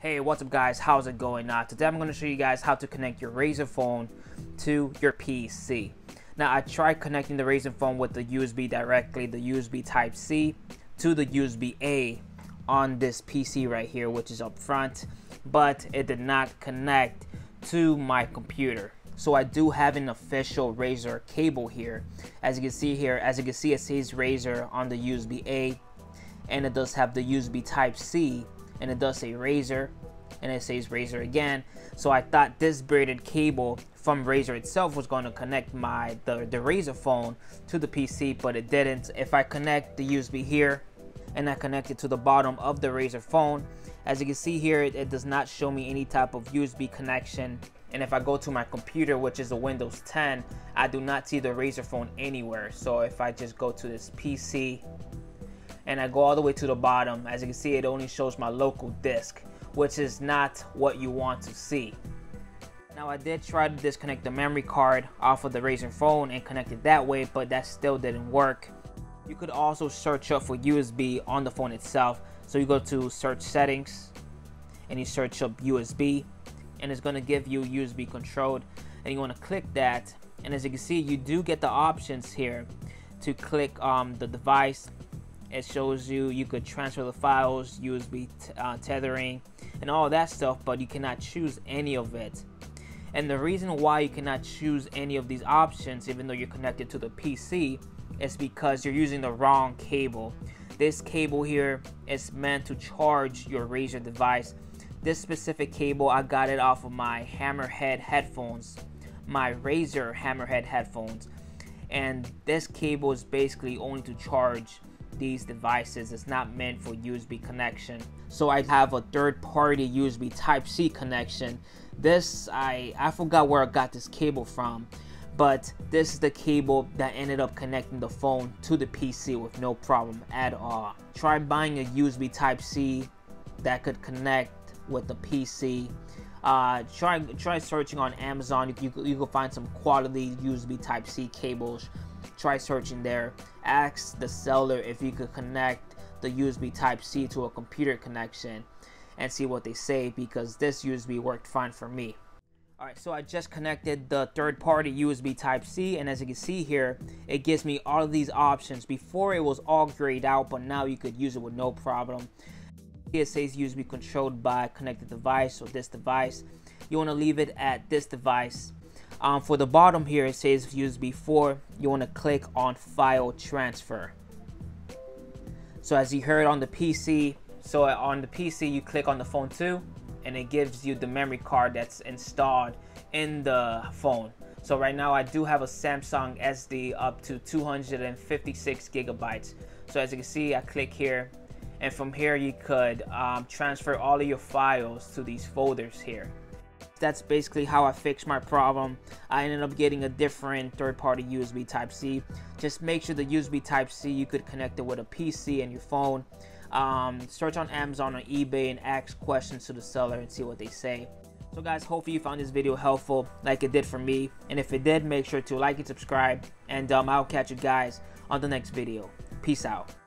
Hey, what's up guys? How's it going? Uh, today I'm going to show you guys how to connect your Razer phone to your PC. Now I tried connecting the Razer phone with the USB directly, the USB Type-C to the USB-A on this PC right here, which is up front, but it did not connect to my computer. So I do have an official Razer cable here. As you can see here, as you can see it says Razer on the USB-A and it does have the USB Type-C and it does say Razer and it says Razer again. So I thought this braided cable from Razer itself was going to connect my the, the Razer phone to the PC, but it didn't. If I connect the USB here and I connect it to the bottom of the Razer phone, as you can see here, it, it does not show me any type of USB connection. And if I go to my computer, which is a Windows 10, I do not see the Razer phone anywhere. So if I just go to this PC and I go all the way to the bottom, as you can see, it only shows my local disk, which is not what you want to see. Now I did try to disconnect the memory card off of the Razer phone and connect it that way, but that still didn't work. You could also search up for USB on the phone itself. So you go to search settings and you search up USB and it's gonna give you USB controlled and you wanna click that. And as you can see, you do get the options here to click um, the device it shows you you could transfer the files usb uh, tethering and all that stuff but you cannot choose any of it. And the reason why you cannot choose any of these options even though you're connected to the pc is because you're using the wrong cable. This cable here is meant to charge your Razer device. This specific cable I got it off of my Hammerhead headphones my Razer Hammerhead headphones. And this cable is basically only to charge these devices it's not meant for USB connection. So I have a third-party USB Type-C connection. This I I forgot where I got this cable from but this is the cable that ended up connecting the phone to the PC with no problem at all. Try buying a USB Type-C that could connect with the PC uh, try try searching on Amazon. You, you, you can find some quality USB Type C cables try searching there. Ask the seller if you could connect the USB Type-C to a computer connection and see what they say because this USB worked fine for me. Alright, so I just connected the third-party USB Type-C and as you can see here, it gives me all of these options. Before it was all grayed out, but now you could use it with no problem. It says USB controlled by connected device or this device. You want to leave it at this device um, for the bottom here, it says USB 4. You want to click on File Transfer. So as you heard on the PC, so on the PC, you click on the phone too, and it gives you the memory card that's installed in the phone. So right now I do have a Samsung SD up to 256 gigabytes. So as you can see, I click here, and from here you could um, transfer all of your files to these folders here that's basically how I fixed my problem. I ended up getting a different third-party USB Type-C. Just make sure the USB Type-C you could connect it with a PC and your phone. Um, search on Amazon or eBay and ask questions to the seller and see what they say. So guys, hopefully you found this video helpful like it did for me. And if it did, make sure to like and subscribe. And um, I'll catch you guys on the next video. Peace out.